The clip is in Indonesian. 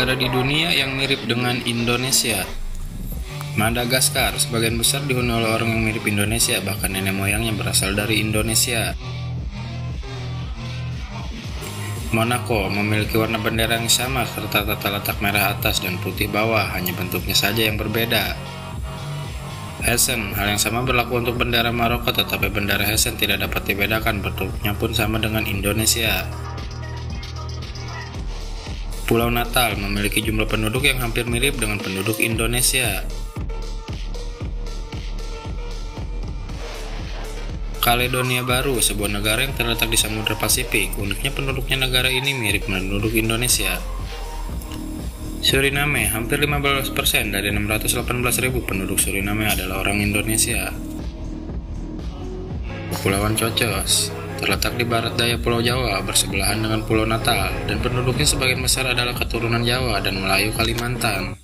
negara di dunia yang mirip dengan Indonesia. Madagaskar sebagian besar dihuni oleh orang yang mirip Indonesia, bahkan nenek moyangnya berasal dari Indonesia. Monaco memiliki warna bendera yang sama serta tata letak merah atas dan putih bawah, hanya bentuknya saja yang berbeda. Hessen, hal yang sama berlaku untuk bendera Maroko, tetapi bendera Hessen tidak dapat dibedakan, bentuknya pun sama dengan Indonesia. Pulau Natal memiliki jumlah penduduk yang hampir mirip dengan penduduk Indonesia. Kaledonia Baru, sebuah negara yang terletak di Samudra Pasifik. Uniknya penduduknya negara ini mirip penduduk Indonesia. Suriname, hampir 15% dari 618.000 penduduk Suriname adalah orang Indonesia. Kepulauan Cocos, terletak di barat daya Pulau Jawa, bersebelahan dengan Pulau Natal, dan penduduknya sebagian besar adalah keturunan Jawa dan Melayu Kalimantan.